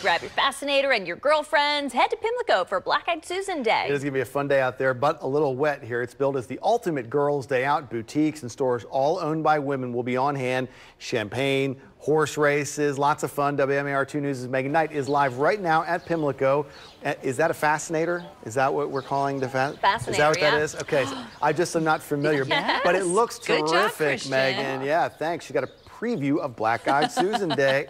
Grab your fascinator and your girlfriends. Head to Pimlico for Black Eyed Susan Day. It is going to be a fun day out there, but a little wet here. It's billed as the ultimate girls' day out. Boutiques and stores all owned by women will be on hand. Champagne, horse races, lots of fun. WMAR 2 News' Megan Knight is live right now at Pimlico. Uh, is that a fascinator? Is that what we're calling the fa fascinator? Is that what yeah. that is? Okay, so I just am not familiar, yes. but it looks Good terrific, job, Megan. Yeah, thanks. You got a preview of Black Eyed Susan Day.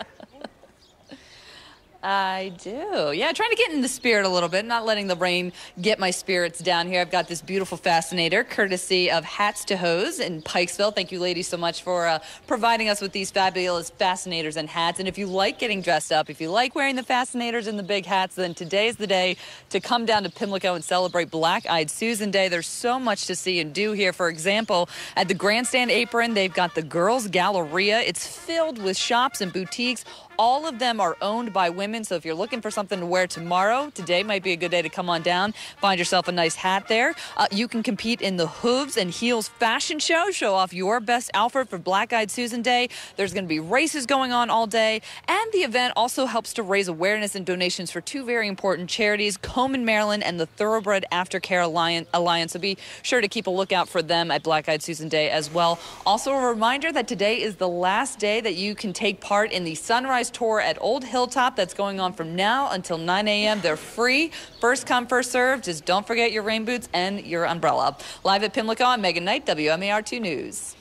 I do. Yeah, trying to get in the spirit a little bit, not letting the rain get my spirits down here. I've got this beautiful fascinator, courtesy of Hats to Hose in Pikesville. Thank you, ladies, so much for uh, providing us with these fabulous fascinators and hats. And if you like getting dressed up, if you like wearing the fascinators and the big hats, then today's the day to come down to Pimlico and celebrate Black Eyed Susan Day. There's so much to see and do here. For example, at the Grandstand Apron, they've got the Girls Galleria. It's filled with shops and boutiques all of them are owned by women. So if you're looking for something to wear tomorrow, today might be a good day to come on down, find yourself a nice hat there. Uh, you can compete in the Hooves and Heels fashion show, show off your best outfit for Black Eyed Susan Day. There's going to be races going on all day. And the event also helps to raise awareness and donations for two very important charities, Komen, Maryland and the Thoroughbred Aftercare Alliance. So be sure to keep a lookout for them at Black Eyed Susan Day as well. Also a reminder that today is the last day that you can take part in the Sunrise tour at Old Hilltop that's going on from now until 9 a.m. They're free. First come, first served. Just don't forget your rain boots and your umbrella. Live at Pimlico, I'm Megan Knight, WMAR 2 News.